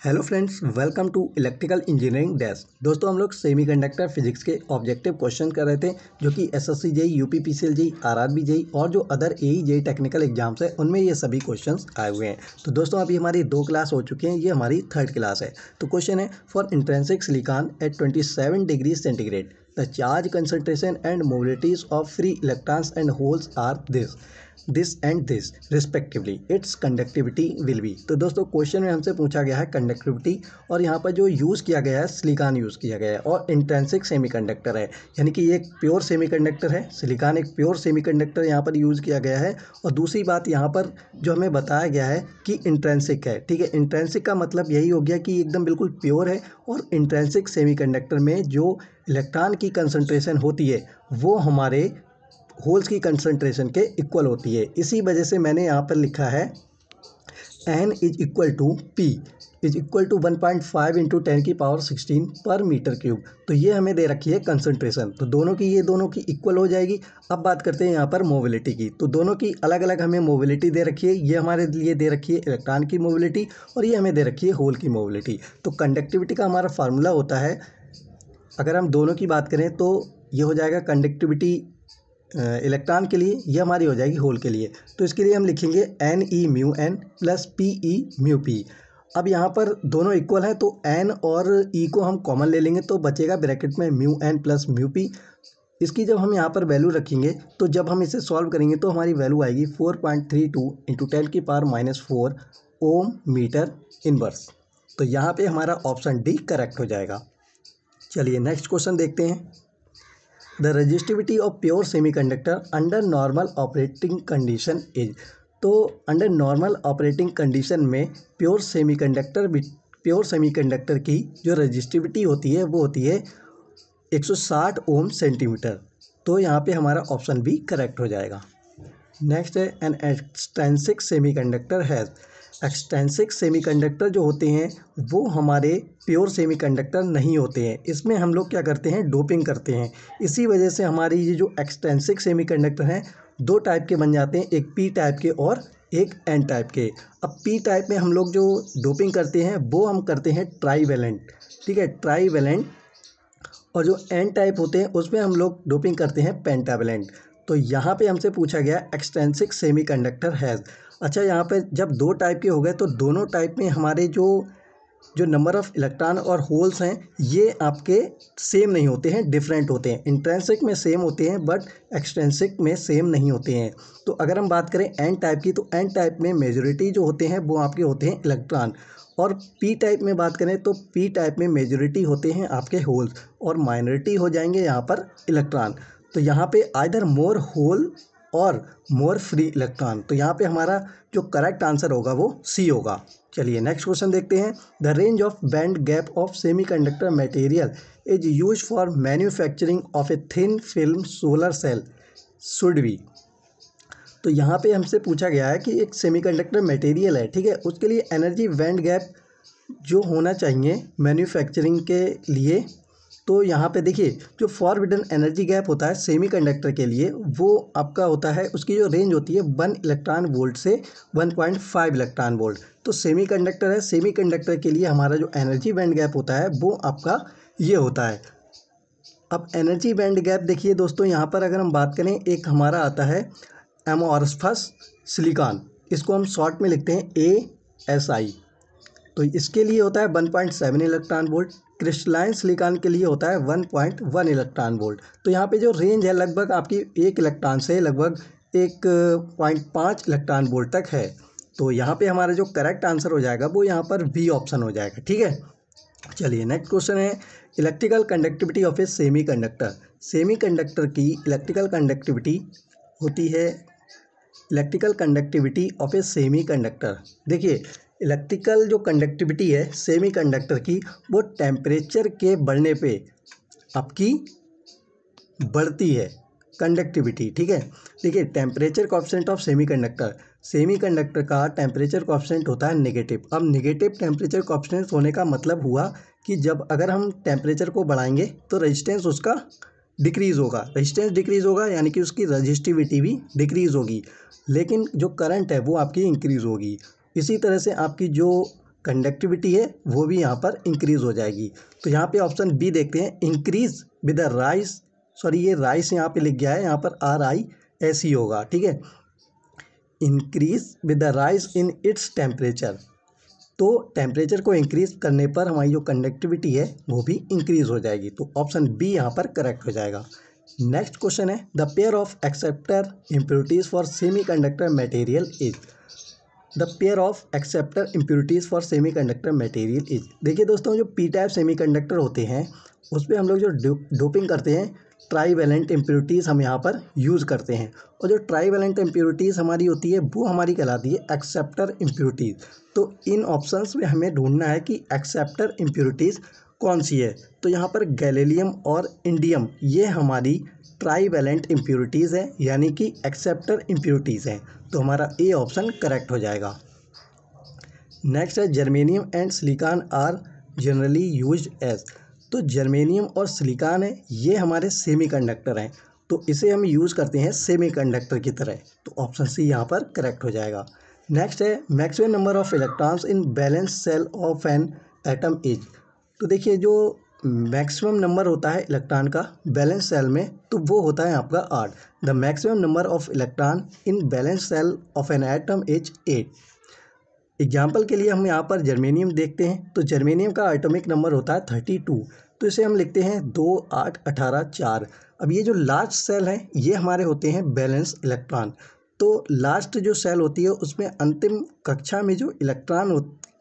Hello friends, welcome to electrical engineering desk. दोस्तों, हम लोग सेमीकंडक्टर फिजिक्स के ऑब्जेक्टिव क्वेश्चन कर रहे थे, जो कि SSC JE PCL JE RRB JE और जो other AE JE technical exams है, उनमें ये सभी क्वेश्चंस आए हुए हैं। तो दोस्तों, अभी हमारी दो क्लास हो चुकी हैं, ये हमारी थर्ड क्लास है। तो क्वेश्चन है for intrinsic silicon at twenty degree centigrade the charge concentration and mobilities of free electrons and holes are this this and this respectively its conductivity will be तो दोस्तों क्वेश्चन में हमसे पूछा गया है कंडक्टिविटी और यहाँ पर जो यूज़ किया गया है सिलिकॉन यूज़ किया गया है और इंट्रेंसिक सेमीकंडक्टर है। यानी कि ये एक प्योर सेमीकंडक्टर है। सिलिकॉन एक प्योर सेमीकंडक्टर यहाँ पर यूज़ किया गया है। और दूसरी बात यहाँ पर जो हमें बताया गया है कि इंट्रेंसिक है। ठीक है इंट्रेंसिक का मतलब यही हो गया कि एकदम बिल्कुल प्योर है और इंट्रेंसिक सेमीकंडक्टर में जो इलेक्ट्रॉन की कंसनट्रेशन होती है, वो हमारे होल्स की कंसनट्रेशन के इक्वल होती है। इसी वजह से मैंने यहाँ पर लिखा है n is equal to p is equal to one point five into ten की power sixteen per metre cube तो ये हमें दे रखी है कंसनट्रेशन तो दोनों की, ये दोनों की इक्वल हो जाएगी। अब बात करते हैं यहाँ पर मोबिलिटी की। तो दोनों की अलग अलग हमें मोबिलिटी दे रखी है। ये हमारे लिए दे रखी है इलेक्ट्रॉन की मोबिलिटी और ये हमें दे रखी है होल की मोबिलिटी तो कंडक्टिविटी का हमारा फार्मूला होता है, अगर हम दोनों की बात करें तो ये हो जाएगा कंडक्टिविटी इलेक्ट्रॉन के लिए, ये हमारी हो जाएगी होल के लिए। तो इसके लिए हम लिखेंगे n e mu n plus p e mu p अब यहाँ पर दोनों इक्वल हैं तो एन और ई e को हम कॉमन ले लेंगे तो बचेगा ब्रैकेट में mu n plus mu p इसकी जब हम यहाँ पर वैल्यू रखेंगे तो जब हम इसे सॉल्व करेंगे तो हमारी वैल्यू आएगी four point three two into ten की power minus four ohm metre inverse तो यहाँ पे हमारा ऑप्शन डी करेक्ट हो जाएगा। चलिए नेक्स्ट क्वेश्चन देखते हैं। The resistivity of pure semiconductor under normal operating condition is तो अंडर नॉर्मल ऑपरेटिंग कंडीशन में pure semi semiconductor pure semiconductor की जो रजिस्टिविटी होती है, वो होती है 160 ओम सेंटीमीटर। तो यहाँ पे हमारा ऑप्शन बी करेक्ट हो जाएगा। नेक्स्ट है an extrinsic semiconductor has extrinsic semiconductor जो होते हैं, वो हमारे प्योर सेमीकंडक्टर नहीं होते हैं। इसमें हम लोग क्या करते हैं? डोपिंग करते हैं। इसी वजह से हमारी ये जो एक्सटेंसिक सेमीकंडक्टर हैं, दो टाइप के बन जाते हैं, एक पी टाइप के और एक एन टाइप के। अब पी टाइप में हम लोग जो डोपिंग करते हैं, वो हम करते हैं ट्राईवेलेंट ठीक है? ट्राईवेलेंट और जो एन टाइप होते हैं, उसमें हम लोग डोपिंग करते हैं पेंटावेलेंट तो यहाँ पे हमसे पूछा गया एक्सटेंसिक सेमीकंडक्टर हैज़ अच्छा यहाँ पे जब दो टाइप के हो गए तो दोनों टाइप में हमारे जो जो नंबर ऑफ़ इलेक्ट्रॉन और होल्स हैं, ये आपके सेम नहीं होते हैं डिफरेंट होते हैं। इंट्रेंसिक में सेम होते हैं बट एक्सटेंसिक में सेम नहीं होते हैं। तो अगर हम बात करें एन टाइप की तो एन टाइप में मेजोरिटी जो होते हैं, वो आपके होते हैं इलेक्ट्रॉन और पी टाइप में बात करें तो पी टाइप में मेजोरिटी होते हैं आपके होल्स और माइनॉरिटी हो जाएँगे यहाँ पर इलेक्ट्रॉन तो यहाँ पे आइदर मोर होल और मोर फ्री इलेक्ट्रॉन तो यहाँ पे हमारा जो करेक्ट आंसर होगा वो सी होगा। चलिए नेक्स्ट क्वेश्चन देखते हैं। The range of band gap of semiconductor material is use for manufacturing of a thin film solar cell should be तो यहाँ पे हमसे पूछा गया है कि एक सेमीकंडक्टर मटेरियल है, ठीक है? उसके लिए एनर्जी बैंड गैप जो होना चाहिए मैन्युफैक्चरिंग के लिए तो यहाँ पे देखिए, जो फॉरविडन एनर्जी गैप होता है सेमीकंडक्टर के लिए, वो आपका होता है, उसकी जो रेंज होती है वन इलेक्ट्रॉन वोल्ट से one point five electron volt तो सेमीकंडक्टर है सेमीकंडक्टर के लिए हमारा जो एनर्जी बैंड गैप होता है, वो आपका ये होता है। अब एनर्जी बैंड गैप देखिए दोस्तों, यहाँ पर अगर हम बात करें, एक हमारा आता है एमोरफस सिलिकॉन इसको हम शॉर्ट में लिखते हैं ए एस आई तो इसके लिए होता है one point seven electron volt crystalline silicon के लिए होता है one point one electron volt. तो यहाँ पे जो रेंज है लगभग आपकी एक इलेक्ट्रॉन से लगभग एक पॉइंट पाँच इलेक्ट्रॉन वोल्ट तक है। तो यहाँ पे हमारा जो करेक्ट आंसर हो जाएगा वो यहाँ पर बी ऑप्शन हो जाएगा, ठीक है? चलिए नेक्स्ट क्वेश्चन है, electrical conductivity of a semiconductor semiconductor की इलेक्ट्रिकल कंडक्टिविटी होती है electrical conductivity of a semiconductor देखिए इलेक्ट्रिकल जो कंडक्टिविटी है सेमी कंडक्टर की, वो टेम्परेचर के बढ़ने पे आपकी बढ़ती है कंडक्टिविटी ठीक है? देखिए temperature coefficient of semiconductor semiconductor का टेम्परेचर कॉफ्सेंट होता है नेगेटिव अब नेगेटिव टेम्परेचर कॉफ्सेंट होने का मतलब हुआ कि जब अगर हम टेम्परेचर को बढ़ाएँगे तो रेजिस्टेंस उसका डिक्रीज़ होगा. रेजिस्टेंस डिक्रीज़ होगा, यानी कि उसकी रजिस्टिविटी भी डिक्रीज़ होगी. लेकिन जो करंट है, वो आपकी इंक्रीज़ होगी. इसी तरह से आपकी जो कंडक्टिविटी है, वो भी यहाँ पर इंक्रीज हो जाएगी। तो यहाँ पे ऑप्शन बी देखते हैं। Increase with the rise sorry ये राइस यहाँ पे लिख गया है। यहाँ पर आर आई एस ही होगा, ठीक है? Increase with the rise in its temperature तो टेम्परेचर को इंक्रीज करने पर हमारी जो कंडक्टिविटी है, वो भी इंक्रीज हो जाएगी। तो ऑप्शन बी यहाँ पर करेक्ट हो जाएगा। नेक्स्ट क्वेश्चन है। The pair of acceptor impurities for semiconductor material is the pair of acceptor impurities for semiconductor material is देखिए दोस्तों, जो पी टाइप सेमी कंडक्टर होते हैं उस पर हम लोग जो डोपिंग करते हैं ट्राई वैलेंट इम्प्योरिटीज़ हम यहाँ पर यूज़ करते हैं। और जो ट्राई वैलेंट इम्प्योरिटीज़ हमारी होती है, वो हमारी कहलाती है एक्सेप्टर इम्प्योरिटीज़ तो इन ऑप्शंस में हमें ढूंढना है कि एक्सेप्टर इम्प्योरिटीज़ कौन सी है? तो यहाँ पर गैलेलियम और इंडियम ये हमारी ट्राई वैलेंट इम्प्योरिटीज़ है, यानी कि एक्सेप्टर इम्प्योरिटीज़ हैं। तो हमारा ए ऑप्शन करेक्ट हो जाएगा। नेक्स्ट है germanium and silicon are generally use as तो जर्मेनियम और सिलिकॉन है, ये हमारे सेमी कंडक्टर हैं। तो इसे हम यूज़ करते हैं सेमी कंडक्टर की तरह। तो ऑप्शन सी यहाँ पर करेक्ट हो जाएगा। नेक्स्ट है maximum number of electrons in valence shell of an atom is तो देखिए, जो मैक्सिमम नंबर होता है इलेक्ट्रॉन का बैलेंस सेल में तो वो होता है आपका आठ। The maximum number of electron in valence shell of an atom is eight. Example के लिए हम यहाँ पर जर्मेनियम देखते हैं तो जर्मेनियम का एटॉमिक नंबर होता है थर्टी टू। तो इसे हम लिखते हैं दो, आठ, अठारह, चार। अब ये जो लास्ट सेल है, ये हमारे होते हैं बैलेंस इलेक्ट्रॉन। तो लास्ट जो सेल होती है, उसमें अंतिम कक्षा में जो इलेक्ट्रॉन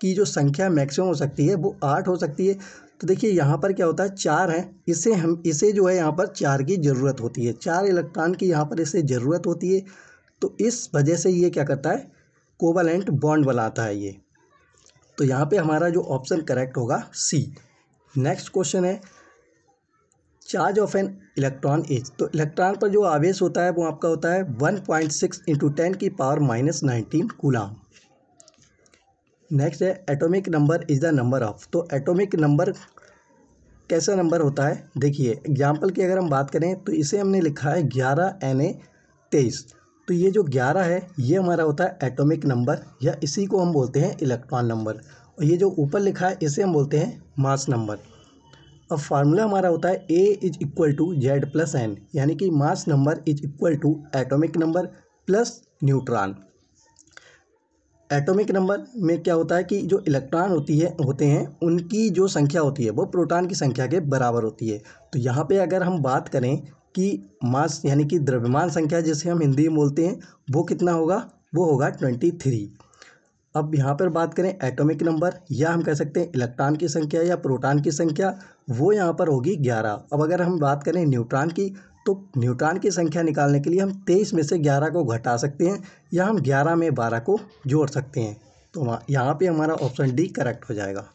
की जो संख्या मैक्सिमम हो सकती है, वो आठ हो सकती है। तो देखिए, यहाँ पर क्या होता है, चार है। इसे हम, इसे जो है यहाँ पर चार की ज़रूरत होती है। चार इलेक्ट्रॉन की यहाँ पर इसे ज़रूरत होती है। तो इस वजह से ये क्या करता है, कोवलेंट बॉन्ड बनाता है ये। तो यहाँ पे हमारा जो ऑप्शन करेक्ट होगा सी। नेक्स्ट क्वेश्चन है, charge of an electron is. तो इलेक्ट्रॉन पर जो आवेश होता है, वो आपका होता है one point six into ten की power minus nineteen coulomb next है atomic number is the number of तो एटॉमिक नंबर कैसा नंबर होता है? देखिए एग्ज़ाम्पल की अगर हम बात करें तो इसे हमने लिखा है ग्यारह एन ए तेईस। तो ये जो ग्यारह है, ये हमारा होता है एटॉमिक नंबर या इसी को हम बोलते हैं इलेक्ट्रॉन नंबर और ये जो ऊपर लिखा है, इसे हम बोलते हैं मास नंबर अब फार्मूला हमारा होता है A is equal to Z plus N यानी कि mass number is equal to atomic number plus neutron atomic number में क्या होता है कि जो इलेक्ट्रॉन होती है, होते हैं, उनकी जो संख्या होती है, वो प्रोटॉन की संख्या के बराबर होती है। तो यहाँ पे अगर हम बात करें कि मास यानी कि द्रव्यमान संख्या जिसे हम हिंदी में बोलते हैं, वो कितना होगा? वो होगा ट्वेंटी थ्री। अब यहाँ पर बात करें एटॉमिक नंबर, या हम कह सकते हैं इलेक्ट्रॉन की संख्या या प्रोटॉन की संख्या, वो यहाँ पर होगी ग्यारह। अब अगर हम बात करें न्यूट्रॉन की तो न्यूट्रॉन की संख्या निकालने के लिए हम तेईस में से ग्यारह को घटा सकते हैं या हम ग्यारह में बारह को जोड़ सकते हैं। तो यहाँ पे हमारा ऑप्शन डी करेक्ट हो जाएगा।